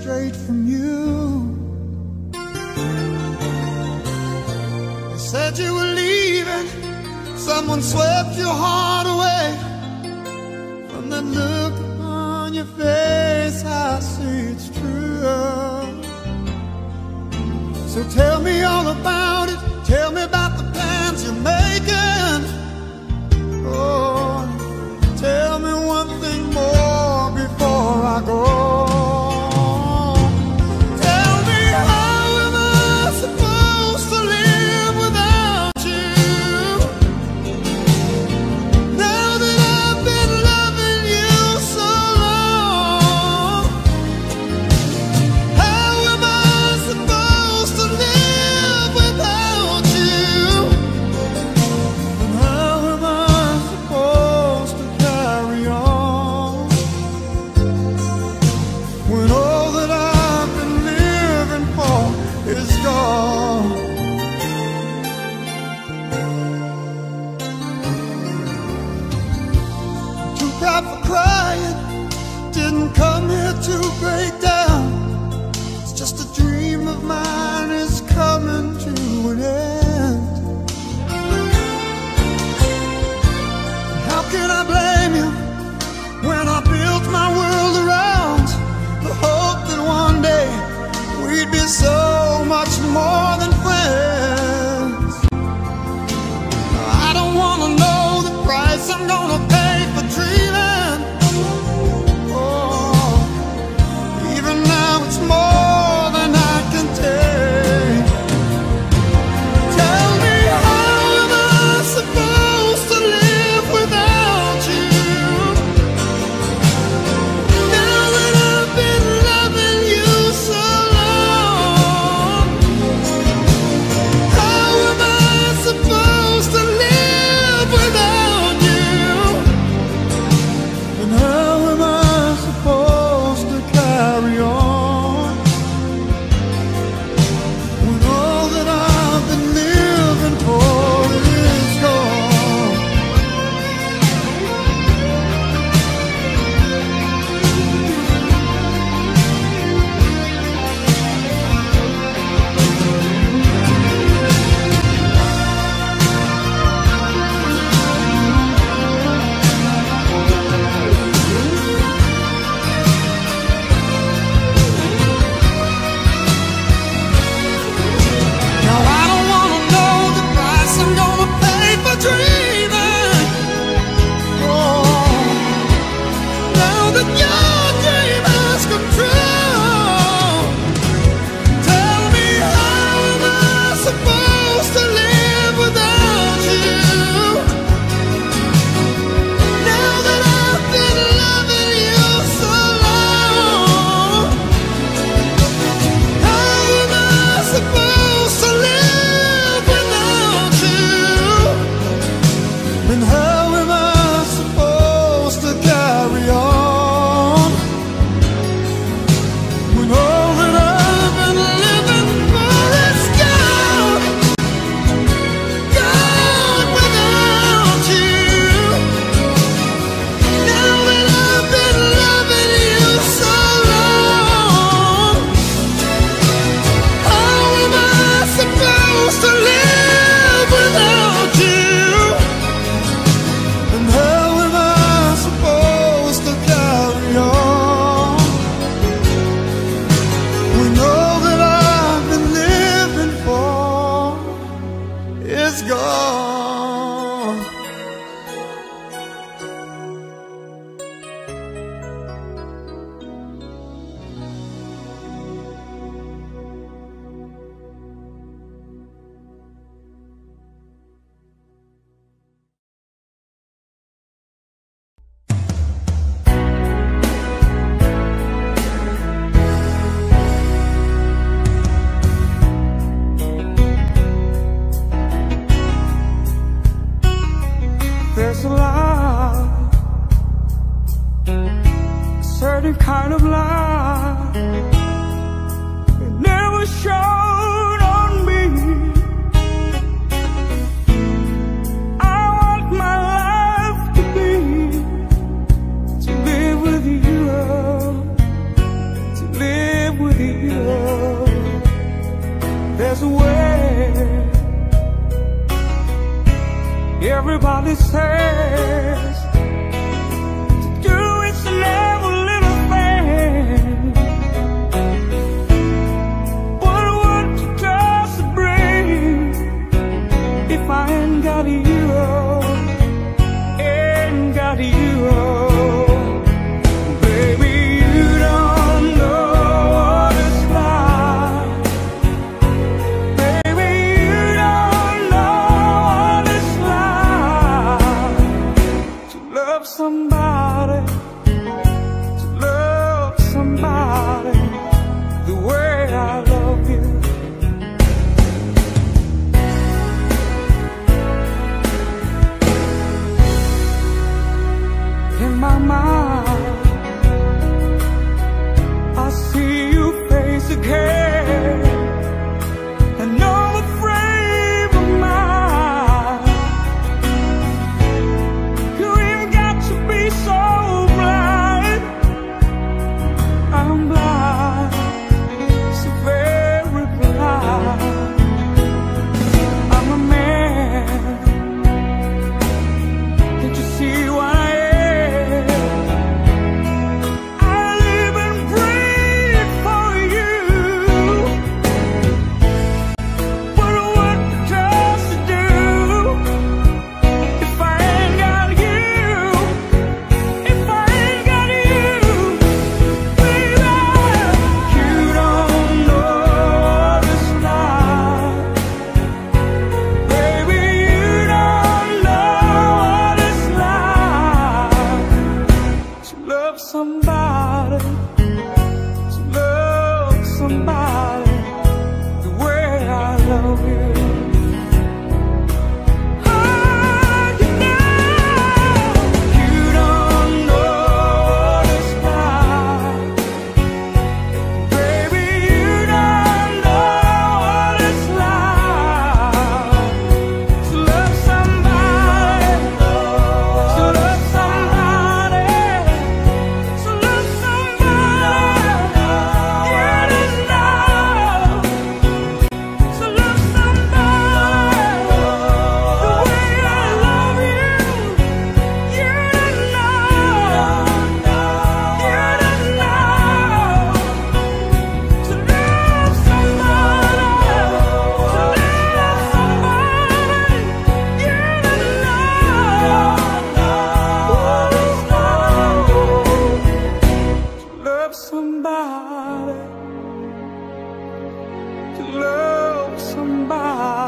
straight from you. They said you were leaving, someone swept your heart. somebody to love somebody.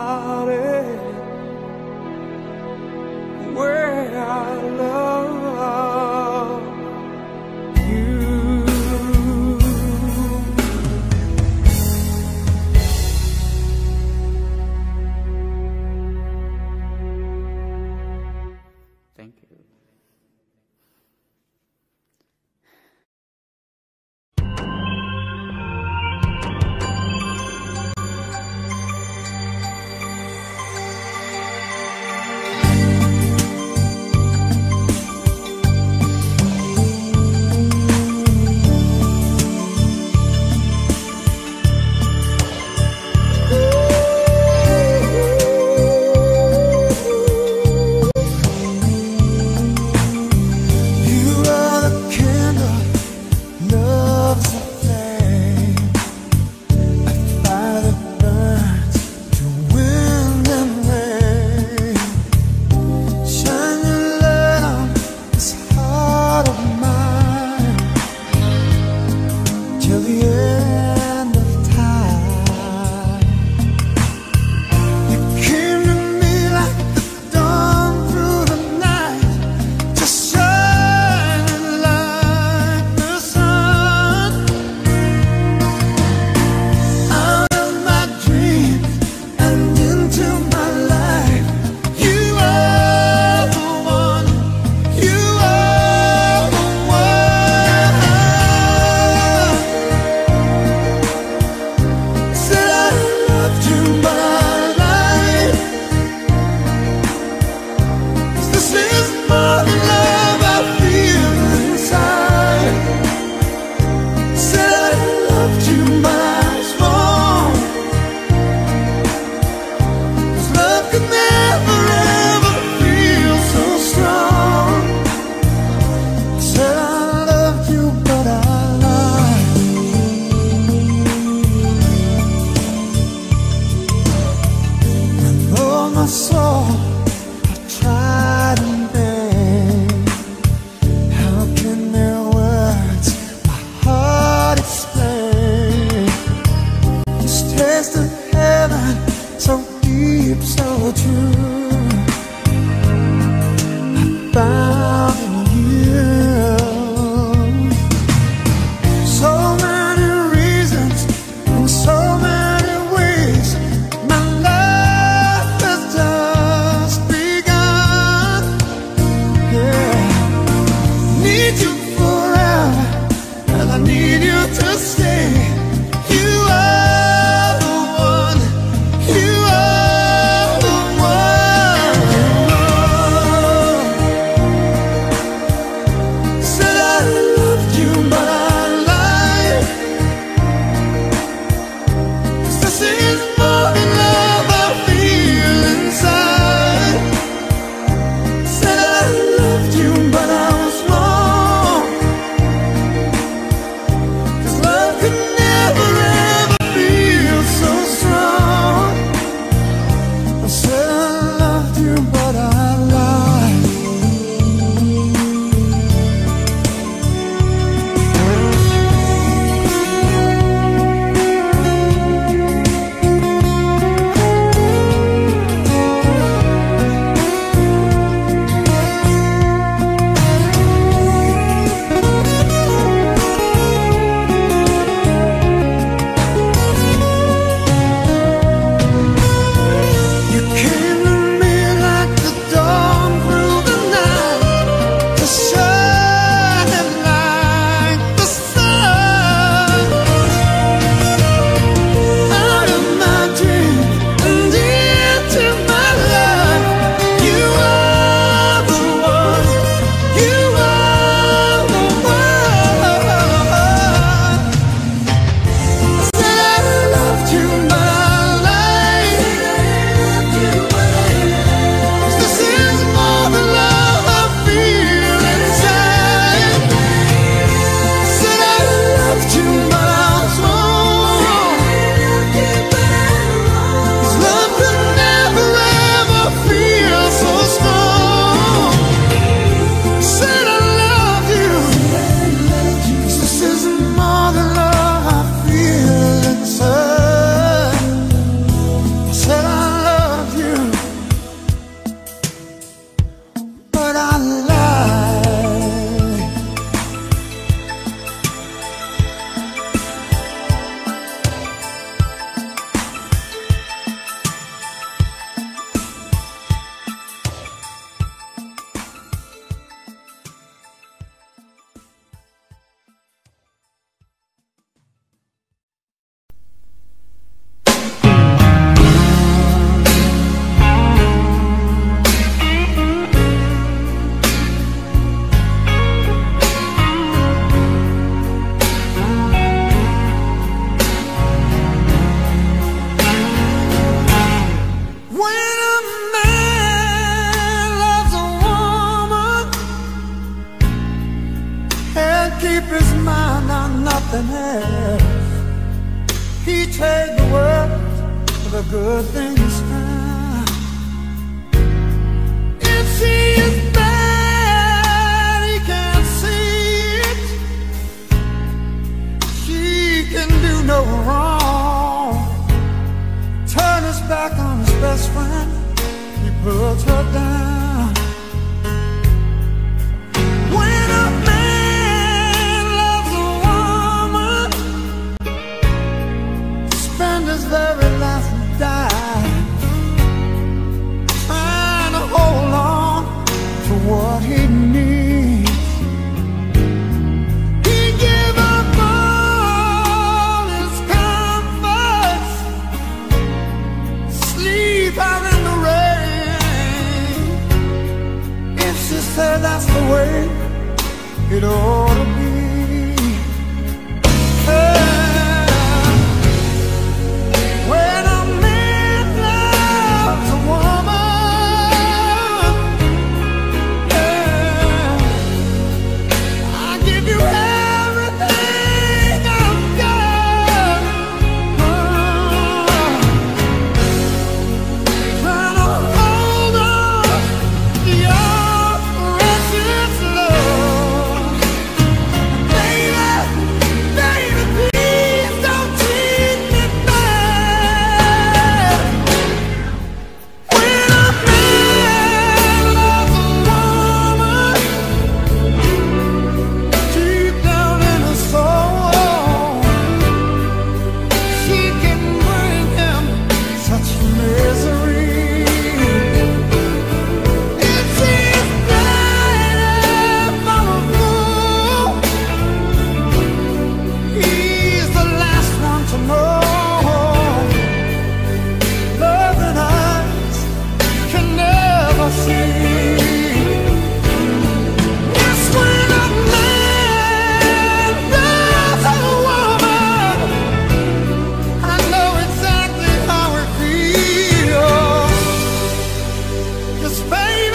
'Cause baby,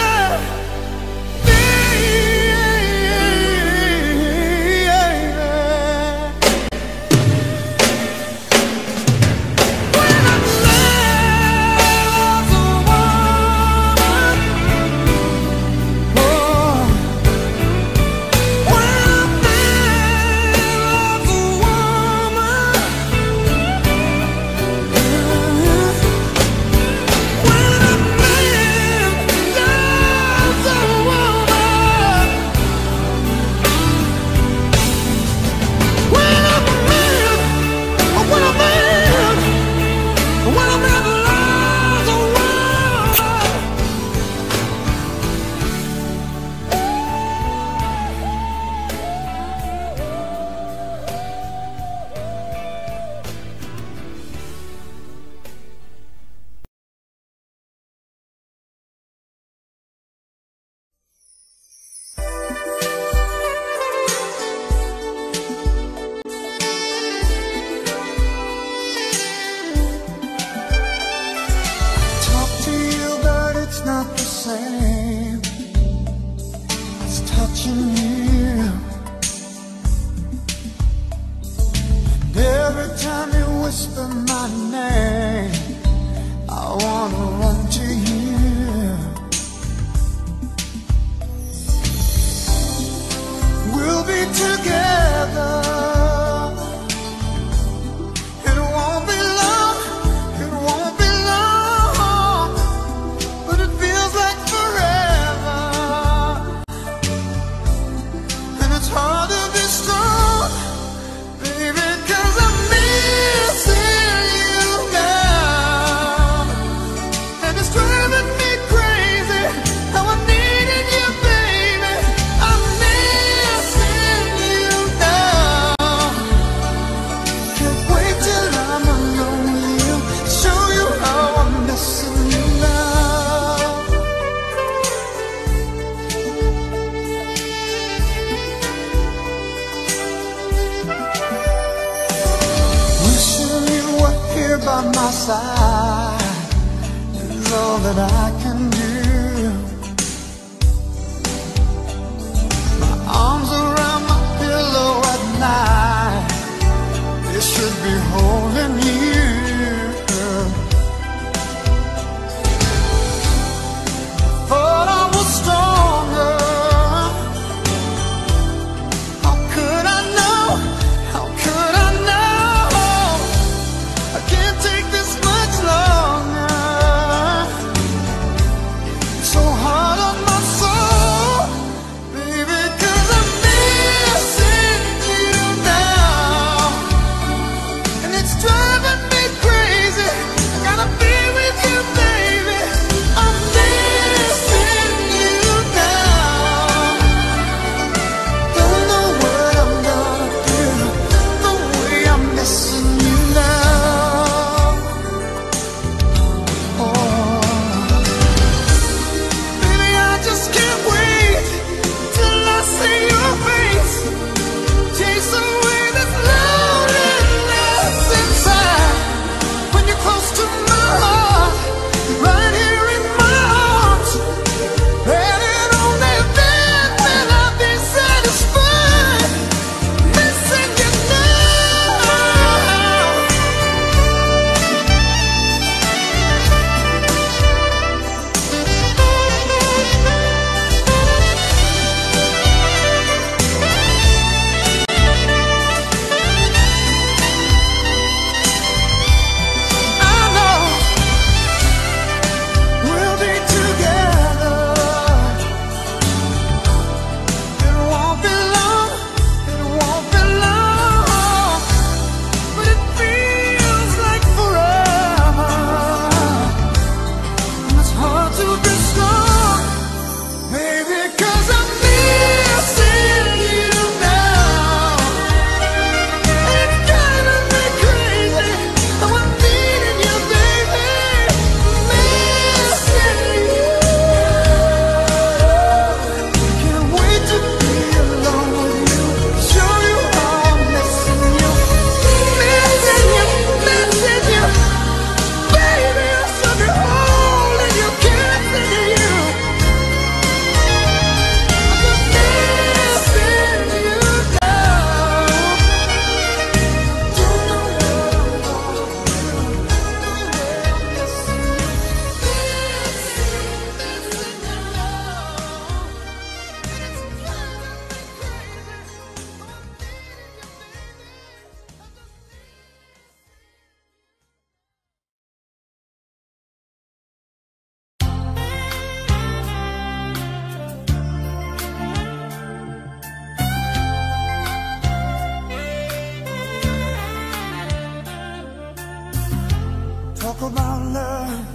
Talk about love.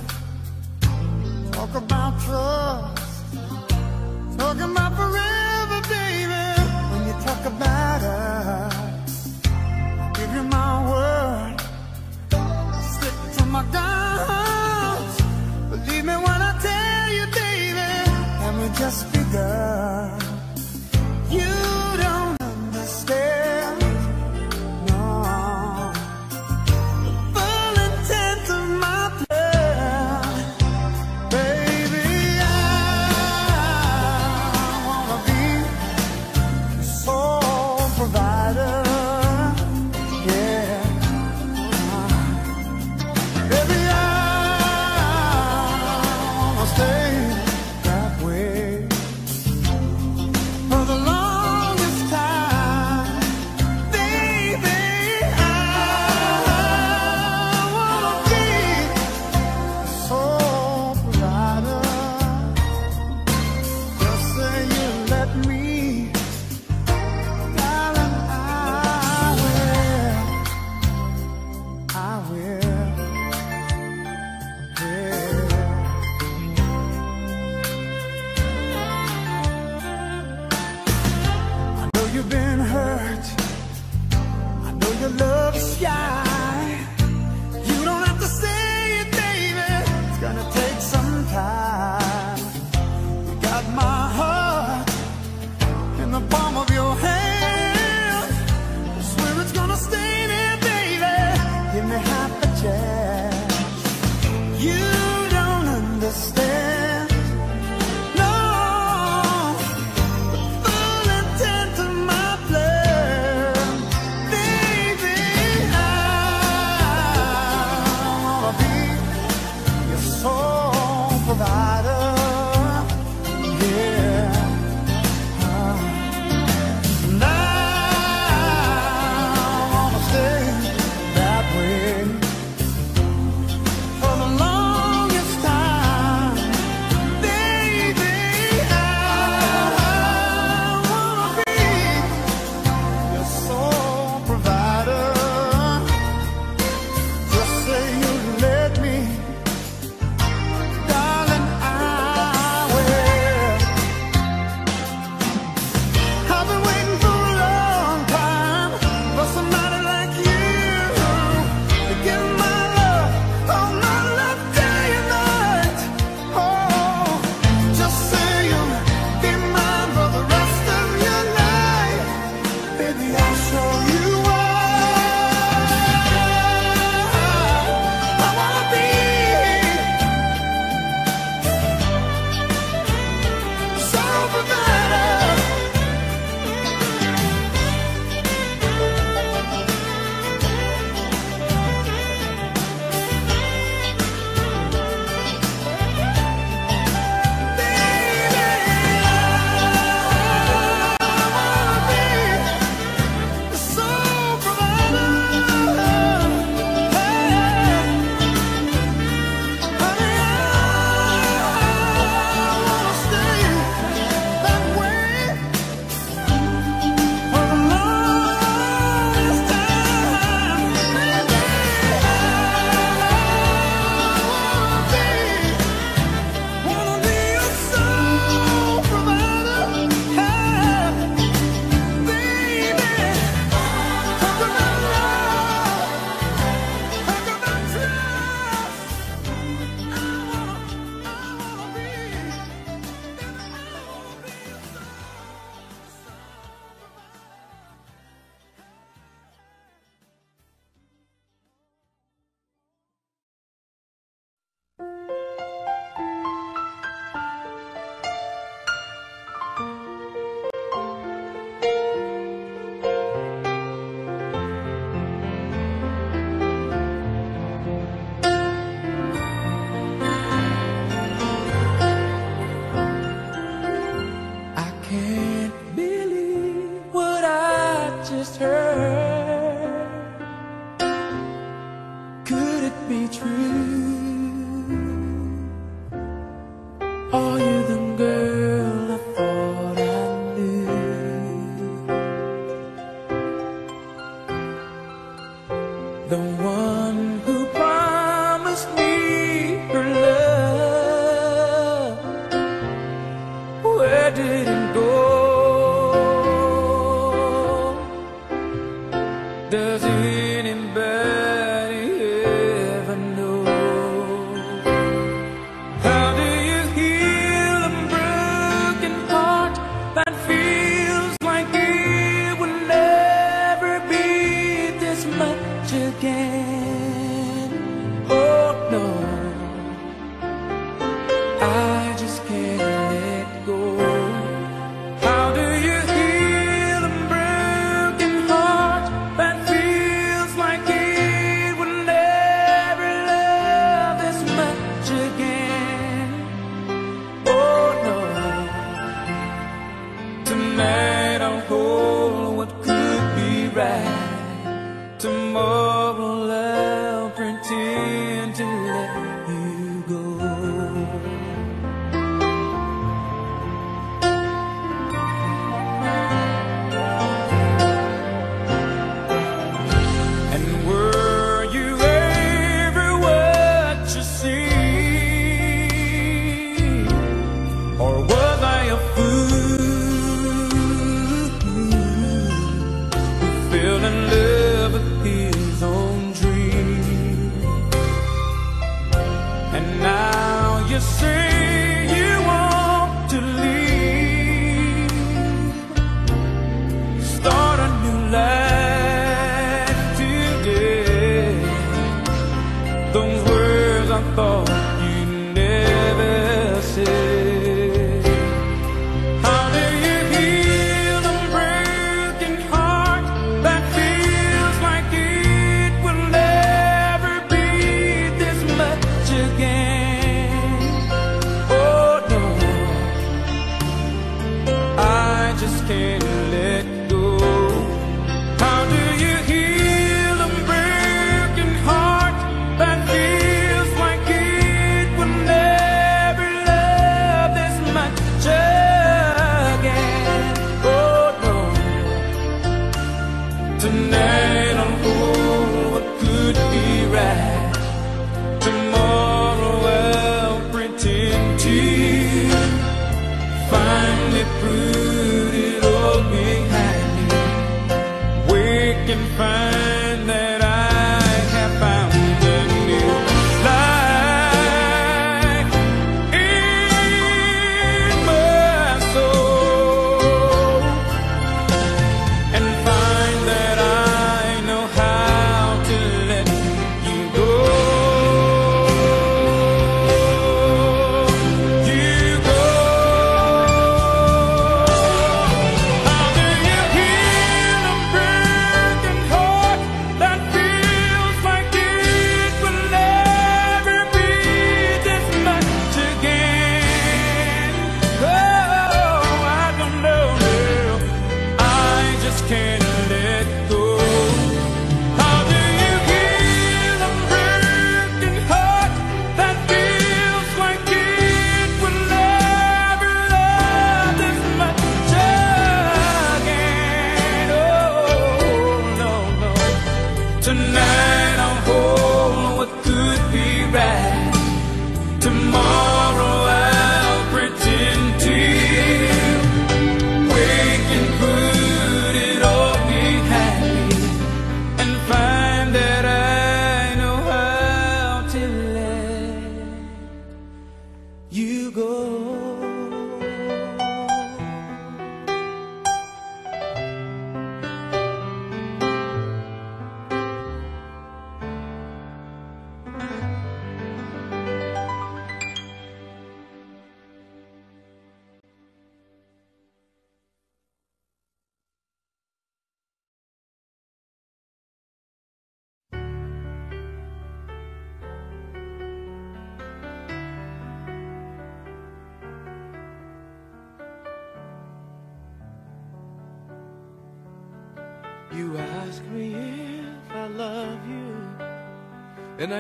Talk about trust.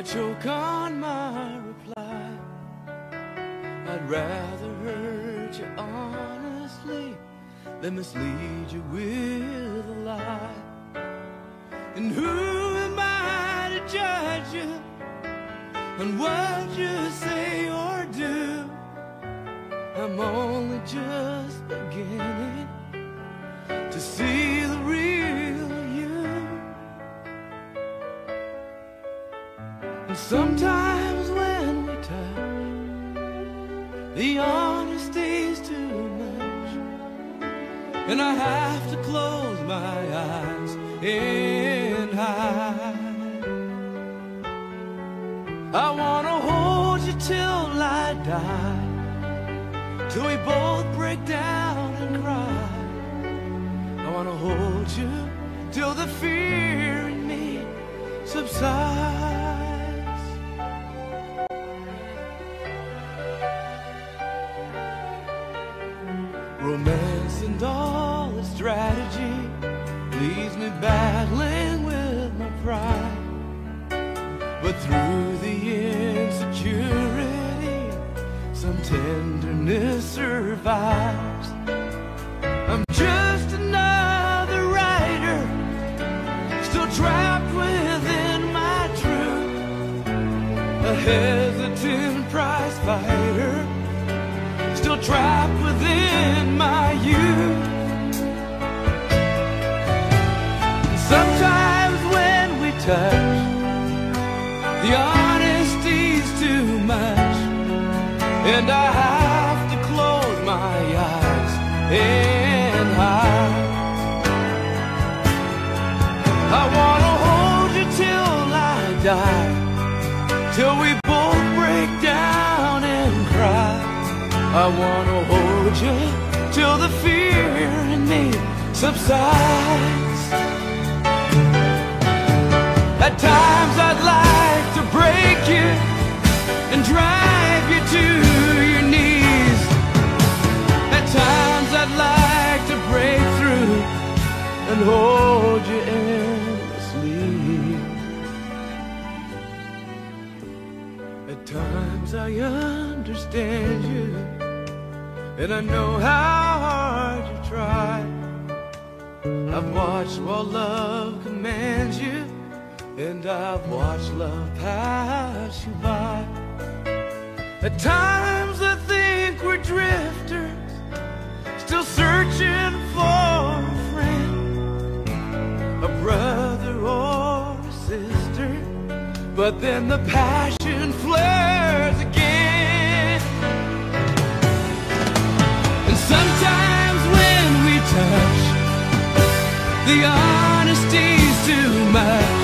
就告 darkness survives. I wanna hold you till the fear in me subsides. At times I'd like to break you and drive you to your knees. At times I'd like to break through and hold you endlessly. At times I understand you. And I know how hard you try. I've watched while love commands you And I've watched love pass you by. At times I think we're drifters Still searching for a friend A brother or a sister. But then the passion flares The honesty's too much,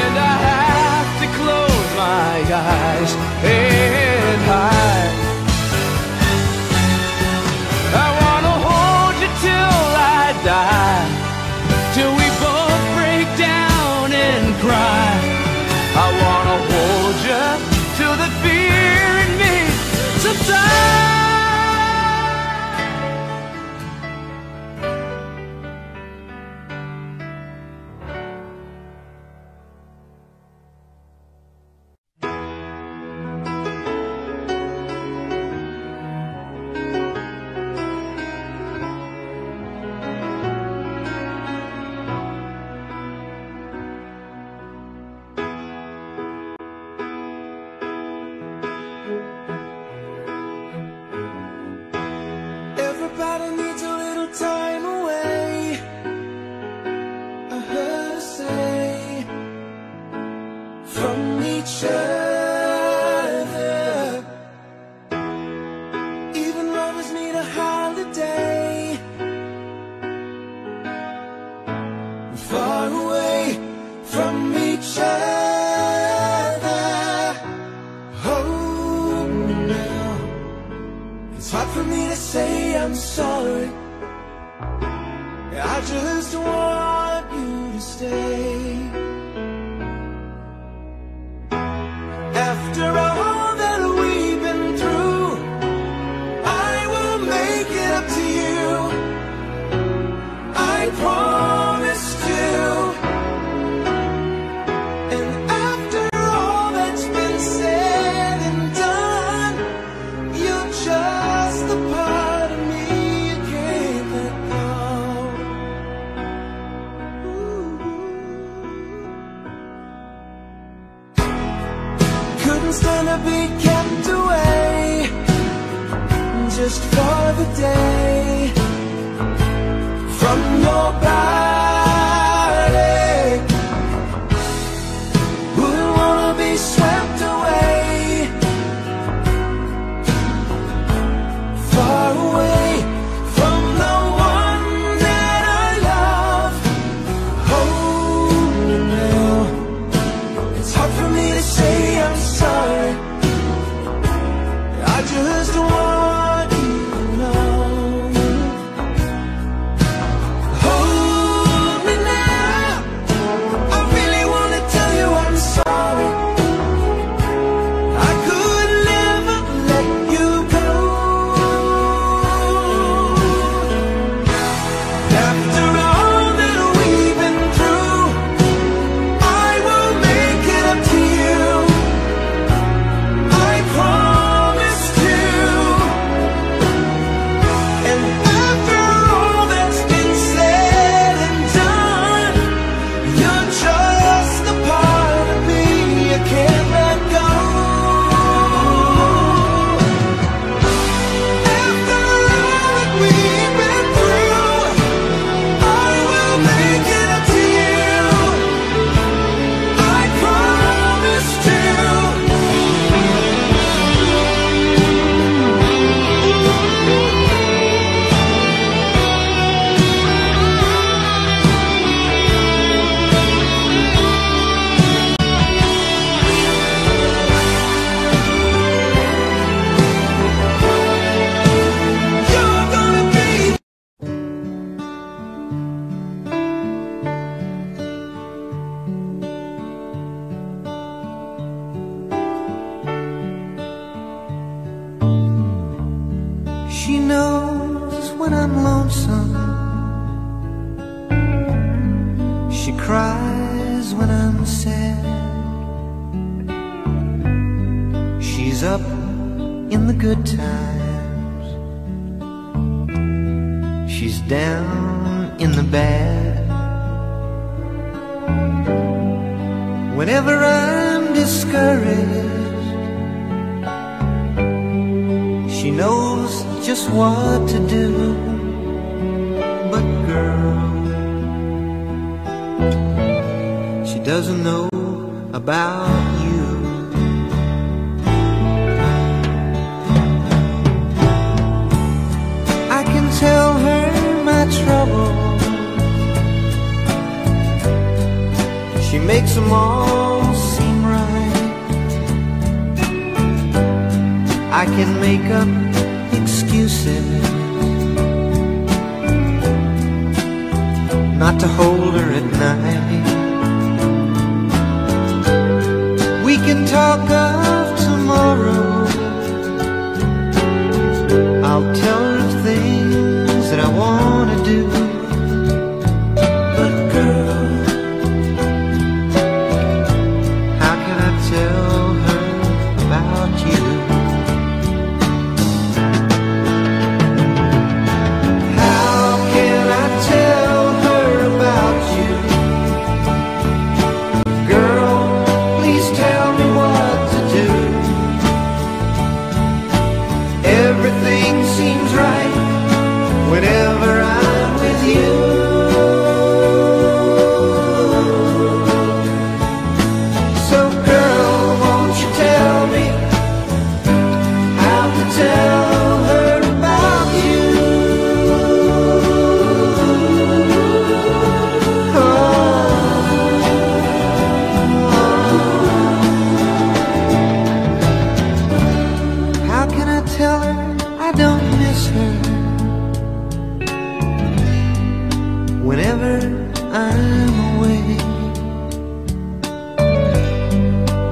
and I have to close my eyes and hide. I wanna hold you till I die. from each other.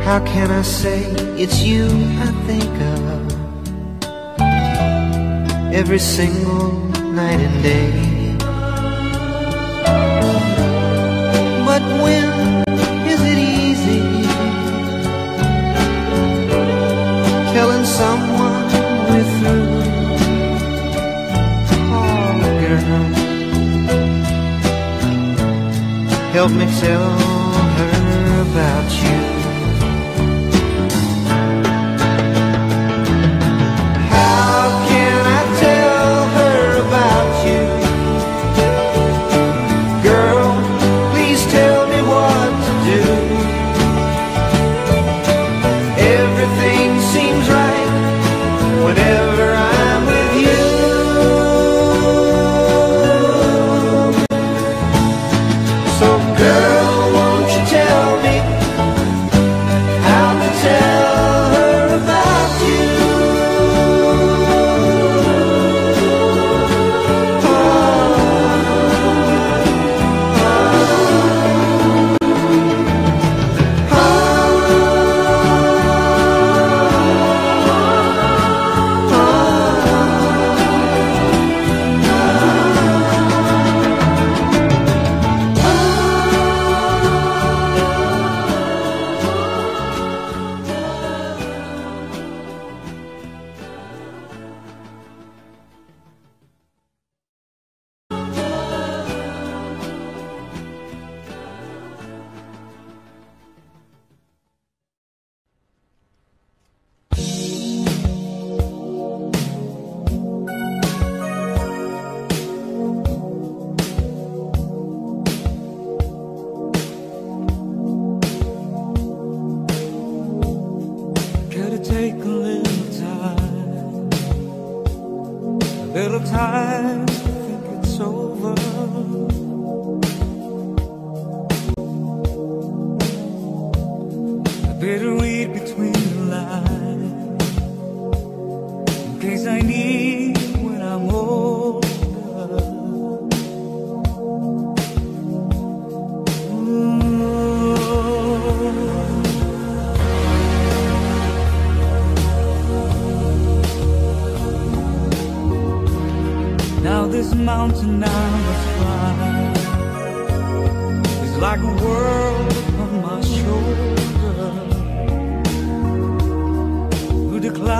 How can I say it's you I think of? Every single night and day. But when is it easy? Telling someone we're through. Oh girl. Help me tell her about you.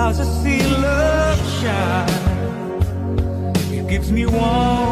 I see love shine. It gives me warmth.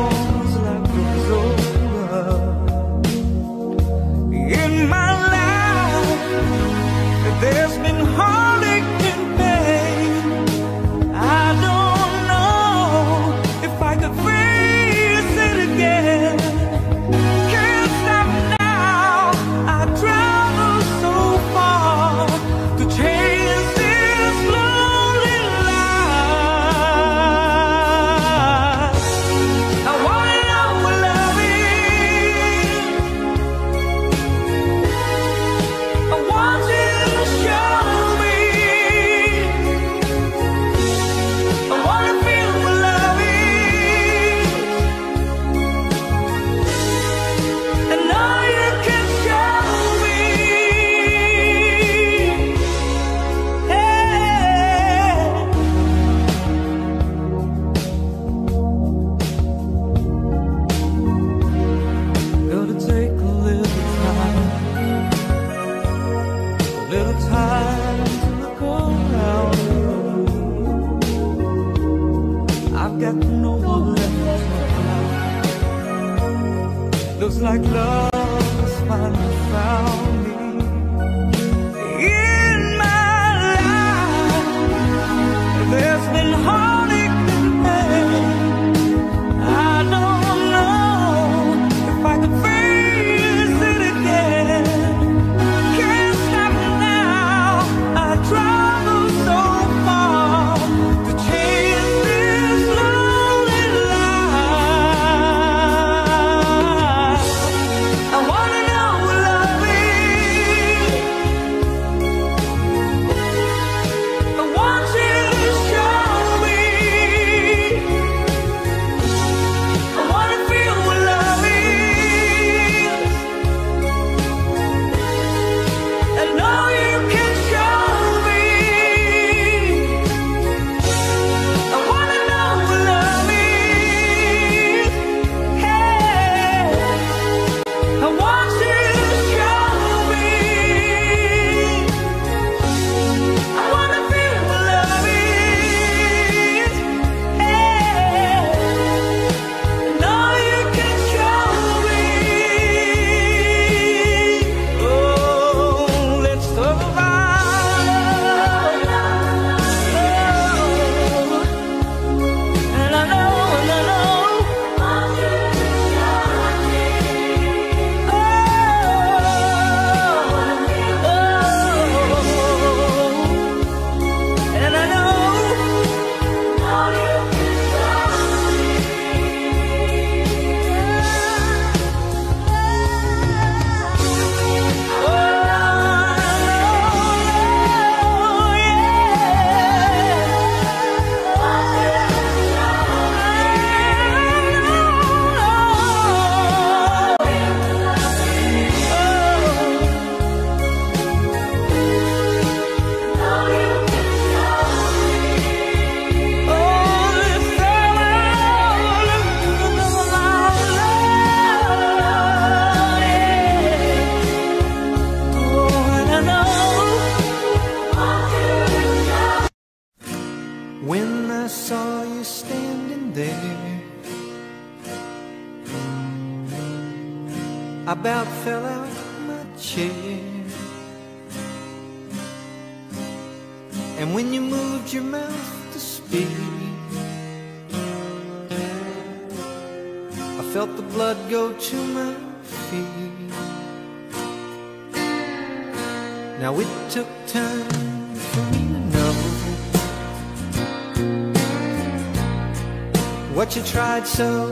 so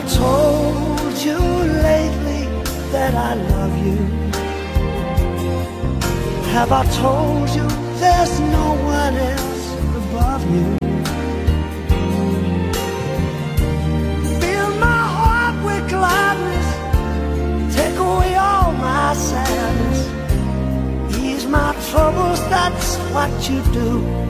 I told you lately that I love you? Have I told you there's no one else above you? Fill my heart with gladness, take away all my sadness. Ease my troubles, that's what you do.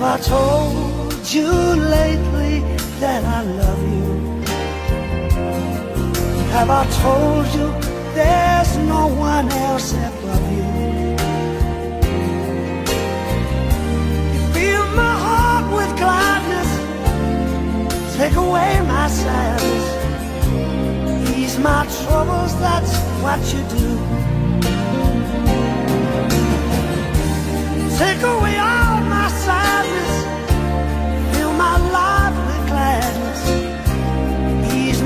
That I told you lately that I love you. Have I told you there's no one else above you? You fill my heart with gladness, take away my sadness, ease my troubles. That's what you do. Take away all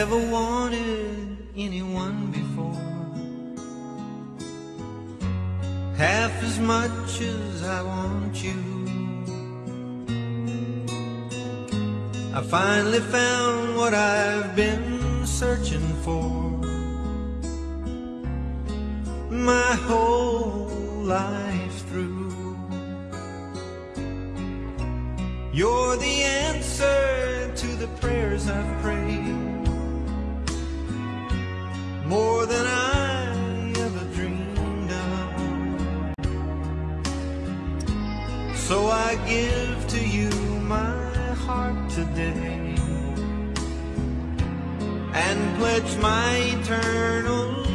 Never wanted anyone before. Half as much as I want you. I finally found what I've been searching for. My whole life through. You're the answer to the prayers I've prayed more than I ever dreamed of. So I give to you my heart today and pledge my eternal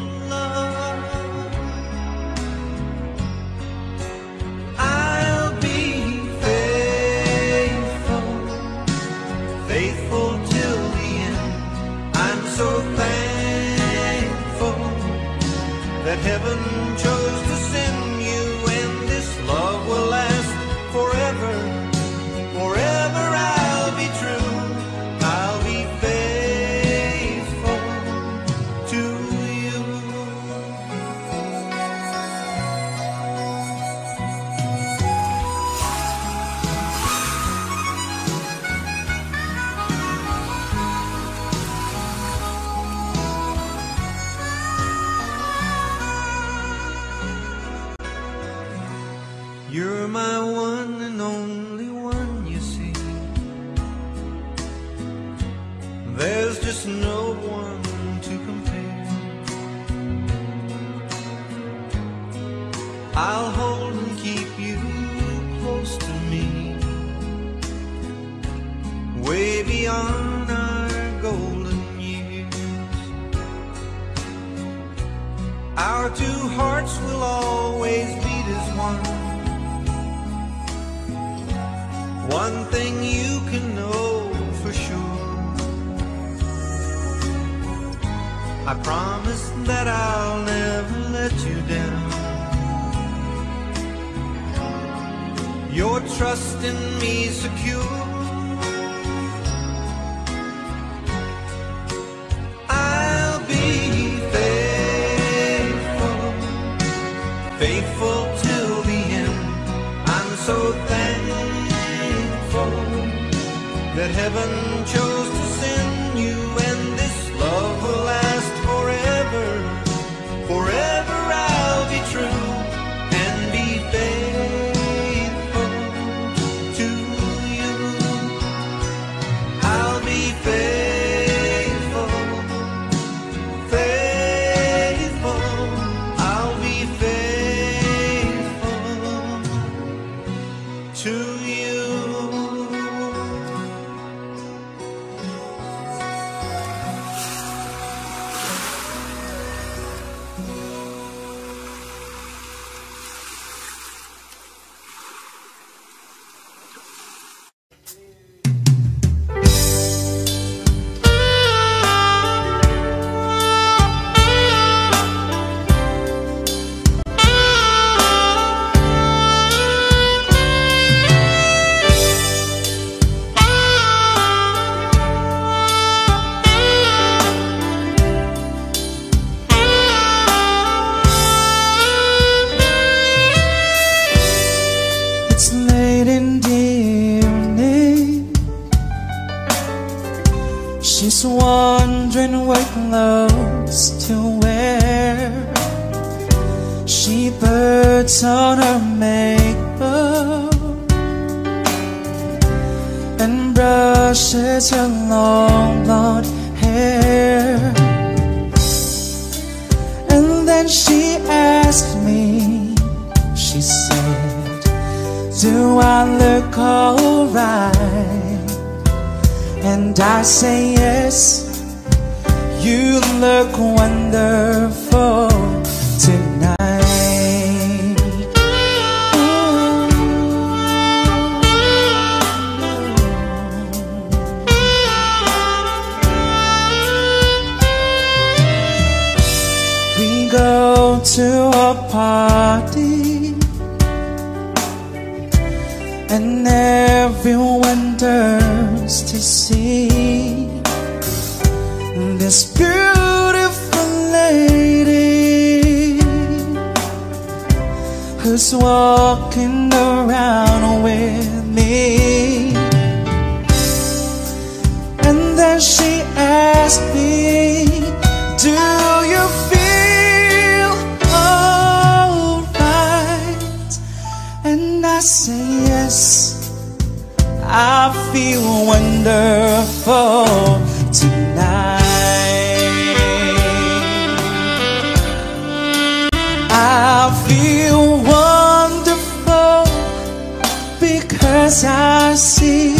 because I see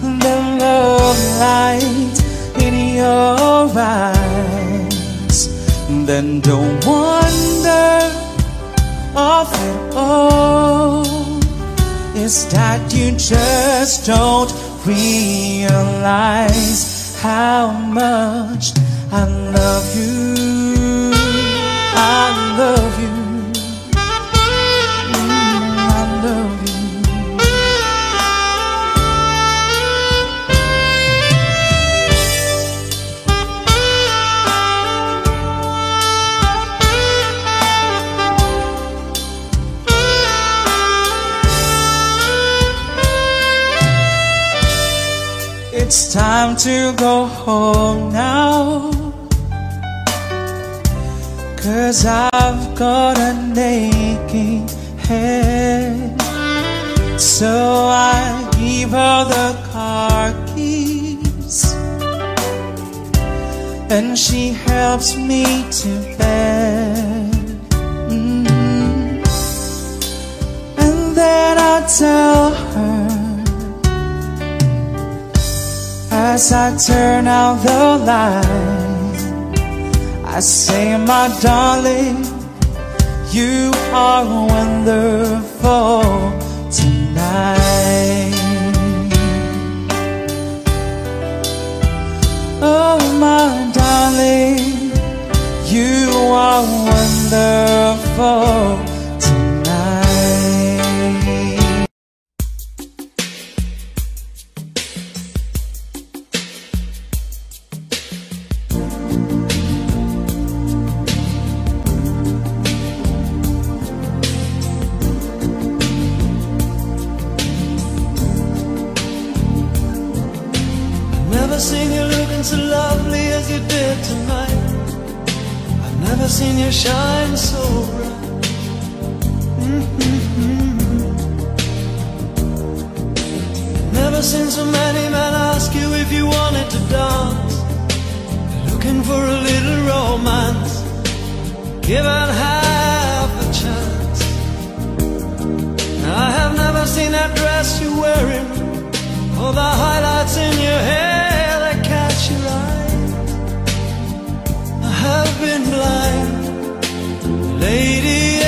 the love light in your eyes. Then don't wonder of it all is that you just don't realize how much I love you. I love you. It's time to go home now. Cause I've got an aching head. So I give her the car keys. And she helps me to bed. Mm. And then I tell her. As I turn out the light, I say, my darling, you are wonderful tonight. Oh, my darling, you are wonderful seen you shine so bright. Mm-hmm. Never seen so many men ask you if you wanted to dance. Looking for a little romance, given half a chance. I have never seen that dress you're wearing. All the highlights in your hair Been blind, lady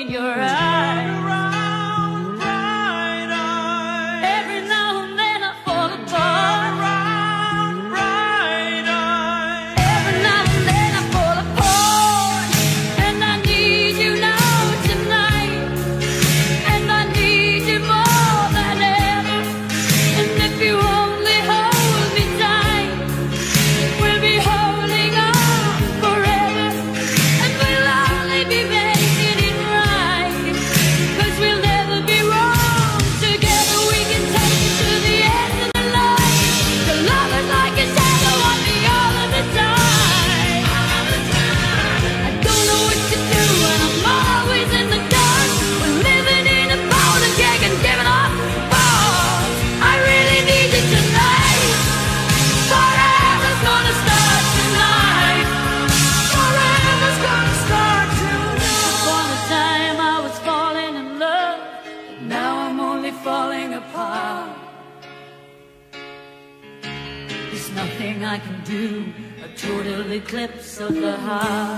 in your eyes. Heart.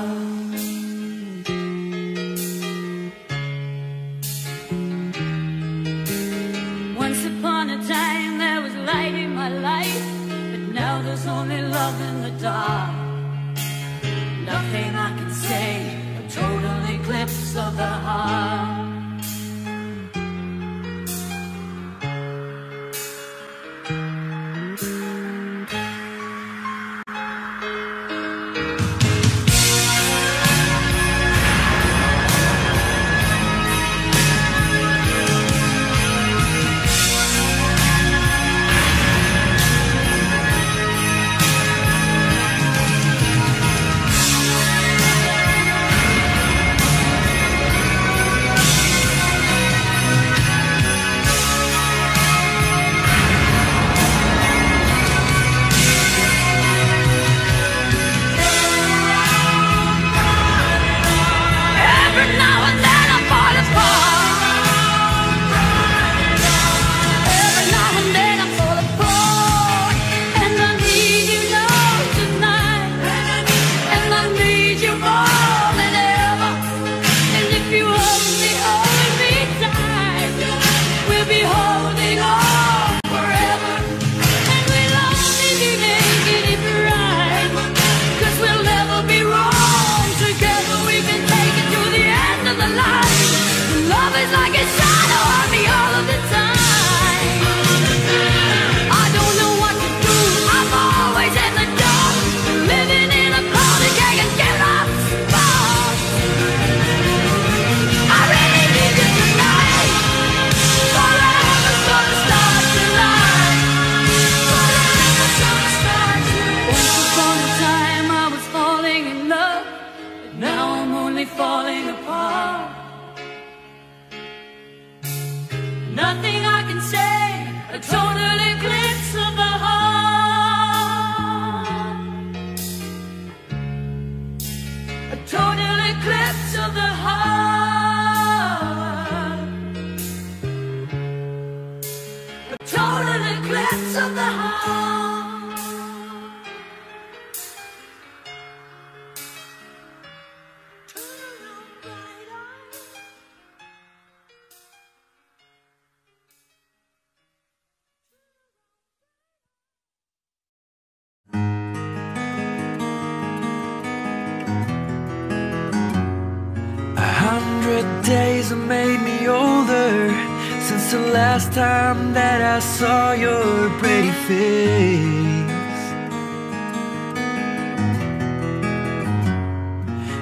Last time that I saw your pretty face.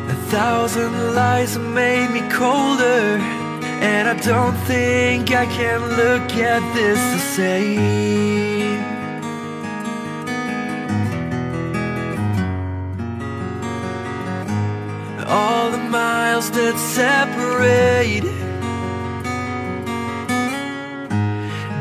A thousand lies made me colder, and I don't think I can look at this the same. all the miles that separate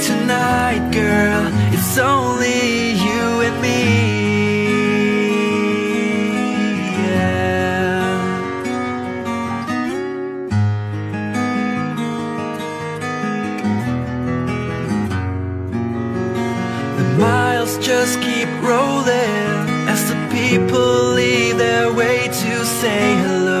tonight, girl, it's only you and me. The miles just keep rolling as the people leave their way to say hello.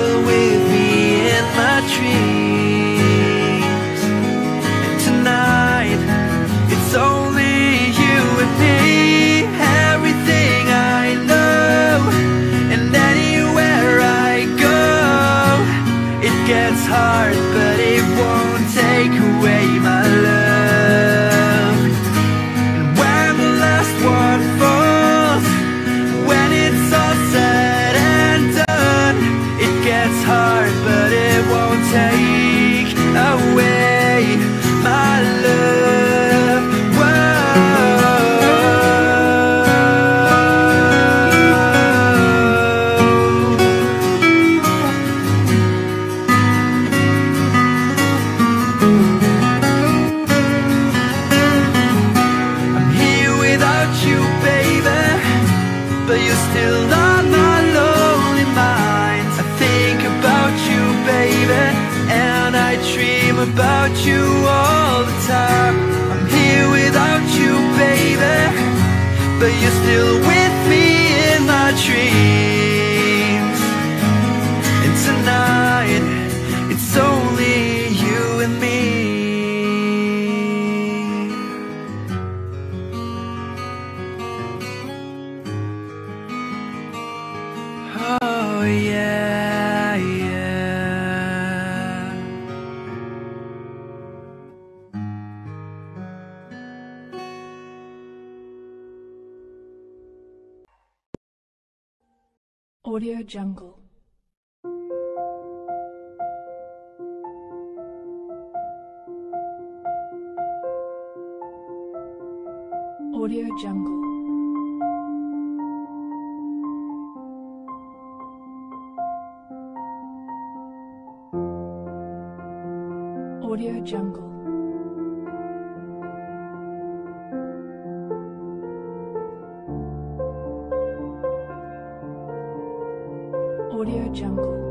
still with me in my dreams. And tonight, it's only you and me, everything I know, and anywhere I go. It gets hard, Audio Jungle.